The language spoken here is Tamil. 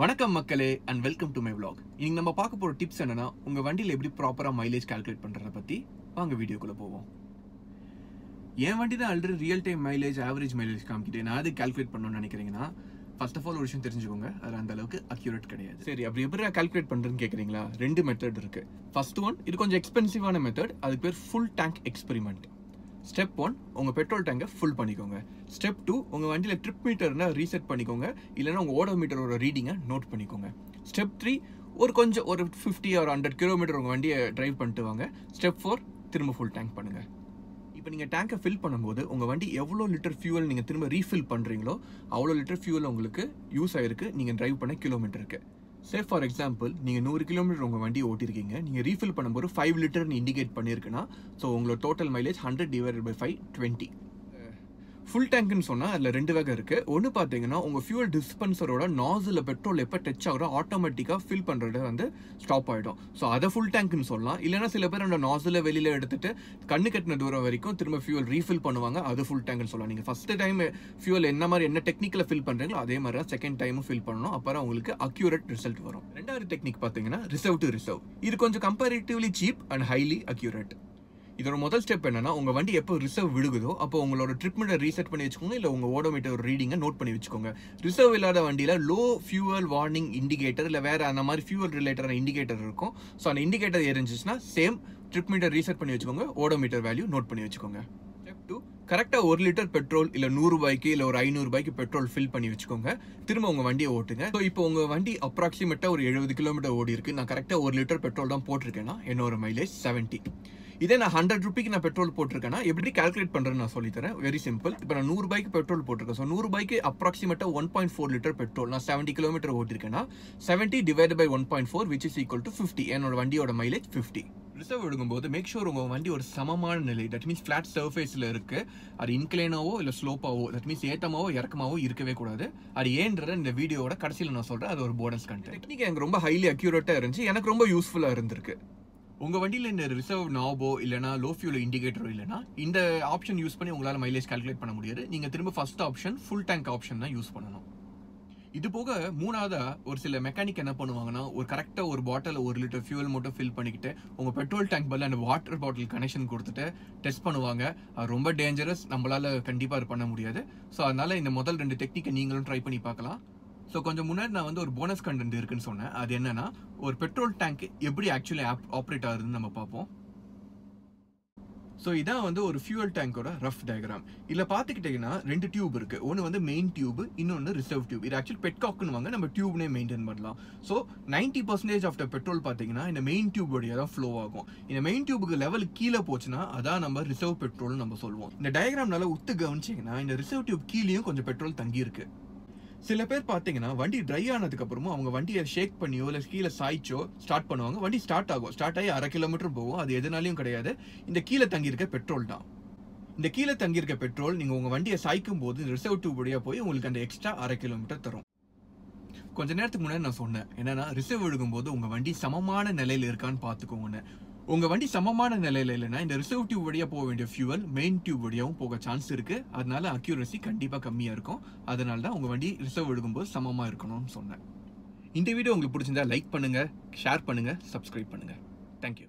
வணக்கம் மக்களே and welcome to my vlog இன்னைக்கு நம்ம பார்க்க போகிற டிப்ஸ் என்னன்னா உங்கள் வண்டியில் எப்படி ப்ராப்பராக மைலேஜ் கால்குலேட் பண்ணுறத பற்றி வாங்க வீடியோக்குள்ளே போவோம். என் வண்டி தான் already real time mileage average mileage காமிக்கிட்டு நான் அது கால்குலேட் பண்ணணும்னு நினைக்கிறீங்கன்னா ஃபர்ஸ்ட் ஆஃப் ஆல் ஒரு விஷயம் தெரிஞ்சுக்கோங்க. அது அந்த அளவுக்கு அக்யூரேட் கிடையாது. சரி அப்படி எப்படி கால்குலேட் பண்ணுறேன்னு கேட்குறீங்களா ரெண்டு மெத்தட் இருக்குது ஃபர்ஸ்ட் ஒன் இது கொஞ்சம் எக்ஸ்பென்சிவான மெத்தட் அதுக்கு பேர் full tank experiment step one உங்கள் பெட்ரோல் டேங்கை ஃபுல் பண்ணிக்கோங்க. ஸ்டெப் டூ உங்கள் வண்டியில் ட்ரிப் மீட்டர்னா ரீசெட் பண்ணிக்கோங்க. இல்லைன்னா உங்கள் ஓடோ மீட்டரோட ரீடிங்கை நோட் பண்ணிக்கோங்க. ஸ்டெப் த்ரீ ஒரு கொஞ்சம் ஒரு ஃபிஃப்டி ஆர் ஹண்ட்ரட் கிலோமீட்டர் உங்கள் வண்டியை டிரைவ் பண்ணிட்டு வாங்க. ஸ்டெப் ஃபோர் திரும்ப ஃபுல் டேங்க் பண்ணுங்கள் இப்போ நீங்கள் டேங்கை ஃபில் பண்ணும்போது உங்கள் வண்டி எவ்வளோ லிட்டர் ஃபியூவல் நீங்கள் திரும்ப ரீஃபில் பண்ணுறீங்களோ அவ்வளோ லிட்டர் ஃபியூவல் உங்களுக்கு யூஸ் ஆகிருக்கு நீங்கள் டிரைவ் பண்ண கிலோமீட்டருக்கு சே ஃபார் எக்ஸாம்பிள் நீங்கள் நூறு கிலோமீட்டர் உங்கள் வண்டி ஓட்டிருக்கீங்க நீங்கள் ரீஃபில் பண்ணும்போது ஃபைவ் லிட்டர்னு இண்டிகேட் பண்ணியிருக்குன்னா ஸோ உங்களோட total mileage hundred divided by five twenty full டேங்க்னு சொன்னால் அதில் ரெண்டு வகை இருக்குது ஒன்று பார்த்தீங்கன்னா உங்கள் ஃபியூல் டிஸ்பென்சரோட நாசில் பெட்ரோல் எப்போ டச் ஆகிறோ ஆட்டோமேட்டிக்காக ஃபில் பண்ணுறது வந்து ஸ்டாப் ஆகிடும் ஸோ அதை ஃபுல் டேங்க்னு சொல்லலாம். இல்லைன்னா சில பேர் அந்த நாசில் வெளியில் எடுத்துகிட்டு கண்ணு கட்டின தூரம் வரைக்கும் திரும்ப ஃபியூல் ரீஃபில் பண்ணுவாங்க. அது ஃபுல் டேங்க்னு சொல்லலாம். நீங்கள் ஃபஸ்ட்டு டைம் ஃபியூல் என்ன மாதிரி என்ன டெக்னிக்கில் ஃபில் பண்ணுறீங்களோ அதே மாதிரி தான் செகண்ட் டைமும் ஃபில் பண்ணணும். அப்புறம் உங்களுக்கு அக்யூரேட் ரிசல்ட் வரும். ரெண்டாவது டெக்னிக் பார்த்தீங்கன்னா ரிசர்வ் டு ரிசர்வ் இது கொஞ்சம் comparatively cheap and highly accurate இதோட முதல் ஸ்டெப் என்னன்னா உங்க வண்டி எப்போ ரிசர்வ் விழுகுதோ அப்போ உங்களோட ட்ரிப் மீட்டர் ரீசெட் பண்ணி வச்சுக்கோங்க இல்ல உங்க ஓடோமீட்டர் ரீடிங்கை நோட் பண்ணி வச்சுக்கோங்க. ரிசர்வ் இல்லாத வண்டியில லோ ஃபியூவல் வார்னிங் இண்டிகேட்டர் இல்ல வேற அந்த மாதிரி ஃபியூவல் ரிலேட்டடான இண்டிகேட்டர் இருக்கும். ஸோ அந்த இண்டிகேட்டர் எரிஞ்சிச்சுன்னா சேம் ட்ரிப் மீட்டர் ரீசெட் பண்ணி வச்சுக்கோங்க ஓடோமீட்டர் வேல்யூ நோட் பண்ணி வச்சுக்கோங்க. கரெக்டாக ஒரு லிட்டர் பெட்ரோல் இல்லை நூறுரூபாய்க்கு இல்லை ஒரு ஐநூறுரூபாய்க்கு பெட்ரோல் ஃபில் பண்ணி வச்சுக்கோங்க. திரும்ப உங்கள் வண்டியை ஓட்டுங்க. ஸோ இப்போ உங்கள் வண்டி அப்ராக்சிமேட்டாக ஒரு எழுபது கிலோமீட்டர் ஓடி இருக்கு. நான் கரெக்டாக ஒரு லிட்டர் பெட்ரோல் தான் போட்டிருக்கேன்னா என்னோட மைலேஜ் செவன்ட்டி இதே நான் ஹண்ட்ரட் ருபிக்கு நான் பெட்ரோல் போட்டிருக்கேன்னா எப்படி கால்குலேட் பண்ணுறேன்னு நான் சொல்லித்தரேன் வெரி சிம்பிள் இப்போ நான் நூறுபாய்க்கு பெட்ரோல் போட்டிருக்கேன். ஸோ நூறுபாய்க்கு அப்ராக்சிமேட்டாக one point four litre petrol நான் seventy kilometre ஓட்டிருக்கேன்னா seventy divide by one point four which is equal to fifty என்னோட வண்டியோட மைலேஜ் ஃபிஃப்டி ரிசர்வ் எடுக்கும்போது மேக் ஷூர் உங்கள் வண்டி ஒரு சமமான நிலை. தட் மீன்ஸ் ஃப்ளாட் சர்ஃபேஸில் இருக்கு. அது இன்க்ளைனாவோ இல்லை ஸ்லோப்பாவோ தட் மீன்ஸ் ஏற்றமாவோ இறக்கமாவோ இருக்கவே கூடாது. அது ஏன்றத இந்த வீடியோவோட கடைசியில் நான் சொல்கிறேன் அது ஒரு போனஸ் கண்டென்ட் டெக்னிக் எனக்கு ரொம்ப ஹைலி அக்யூரேட்டாக இருந்துச்சு. எனக்கு ரொம்ப யூஸ்ஃபுல்லாக இருந்திருக்கு. உங்க வண்டியில இந்த ரிசர்வ் நாபோ இல்லனா லோ ஃபியூல் இண்டிகேட்டரோ இல்லனா இந்த ஆப்ஷன் யூஸ் பண்ணி உங்களால மைலேஜ் கால்குலேட் பண்ண முடியாது. நீங்க திரும்ப first option full tank option தான் யூஸ் பண்ணணும். இது போக மூணாவதா ஒரு சில மெக்கானிக் என்ன பண்ணுவாங்கன்னா ஒரு கரெக்டாக ஒரு பாட்டில் ஒரு லிட்டர் ஃபியூல் மட்டும் ஃபில் பண்ணிக்கிட்டு உங்கள் பெட்ரோல் டேங்க் பதில் அந்த வாட்டர் பாட்டில் கனெக்ஷன் கொடுத்துட்டு டெஸ்ட் பண்ணுவாங்க. அது ரொம்ப டேஞ்சரஸ் நம்மளால் கண்டிப்பாக அது பண்ண முடியாது. ஸோ அதனால் இந்த முதல் ரெண்டு டெக்னிக்கை நீங்களும் ட்ரை பண்ணி பார்க்கலாம். ஸோ கொஞ்சம் முன்னாடி நான் வந்து ஒரு போனஸ் கண்டென்ட் இருக்குன்னு சொன்னேன். அது என்னன்னா ஒரு பெட்ரோல் டேங்க் எப்படி ஆக்சுவலி ஆப்ரேட் ஆகுதுன்னு நம்ம பார்ப்போம். ஸோ இதான் வந்து ஒரு ஃபியூவல் டேங்கோட ரஃப் டயக்ராம் இதில் பார்த்துக்கிட்டிங்கன்னா ரெண்டு டியூப் இருக்குது ஒன்று வந்து மெயின் டியூப் இன்னொன்று ரிசர்வ் டியூப் இது ஆக்சுவல் பெட்காக்னு வாங்க நம்ம டியூப்னே மெயின்டைன் பண்ணலாம். So ninety percentage of the petrol பார்த்தீங்கன்னா இந்த மெயின் டியூப் வழியாக தான் ஃப்ளோ ஆகும். இந்த மெயின் டியூபுக்கு லெவல் கீழே போச்சுன்னா அதான் நம்ம ரிசர்வ் பெட்ரோல் நம்ம சொல்லுவோம். இந்த டயக்ராம்னால உத்து கவனிச்சிங்கன்னா இந்த ரிசர்வ் டியூப் கீழேயும் கொஞ்சம் பெட்ரோல் தங்கியிருக்கு. சில பேர் பார்த்தீங்கன்னா வண்டி ட்ரை ஆனதுக்கு அப்புறமும் அவங்க வண்டியை ஷேக் பண்ணியோ இல்லை கீழே சாய்ச்சோ ஸ்டார்ட் பண்ணுவாங்க. வண்டி ஸ்டார்ட் ஆகும். ஸ்டார்ட் ஆகி அரை கிலோமீட்டர் போகும். அது எதனாலையும் கிடையாது. இந்த கீழே தங்கியிருக்க பெட்ரோல் தான். இந்த கீழே தங்கியிருக்க பெட்ரோல் நீங்கள் உங்கள் வண்டியை சாய்க்கும் போது ரிசர்வ் டியூப் வழியாக போய் உங்களுக்கு அந்த எக்ஸ்ட்ரா அரை கிலோமீட்டர் தரும். கொஞ்ச நேரத்துக்கு முன்னாடி நான் சொன்னேன். என்னன்னா ரிசர்வ் எடுக்கும்போது உங்க வண்டி சமமான நிலையில் இருக்கான்னு பாத்துக்கோங்கன்னு. உங்கள் வண்டி சமமான நிலையில் இல்லைன்னா இந்த ரிசர்வ் டியூப் வழியாக போக வேண்டிய ஃபியூவல் மெயின் டியூப் வழியாகவும் போக சான்ஸ் இருக்குது அதனால அக்யூரசி கண்டிப்பாக கம்மியாக இருக்கும். அதனால தான் உங்கள் வண்டி ரிசர்வ் எடுக்கும்போது சமமாக இருக்கணும்னு சொன்னேன். இந்த வீடியோ உங்களுக்கு பிடிச்சிருந்தா லைக் பண்ணுங்கள் ஷேர் பண்ணுங்கள் சப்ஸ்கிரைப் பண்ணுங்கள் தேங்க்யூ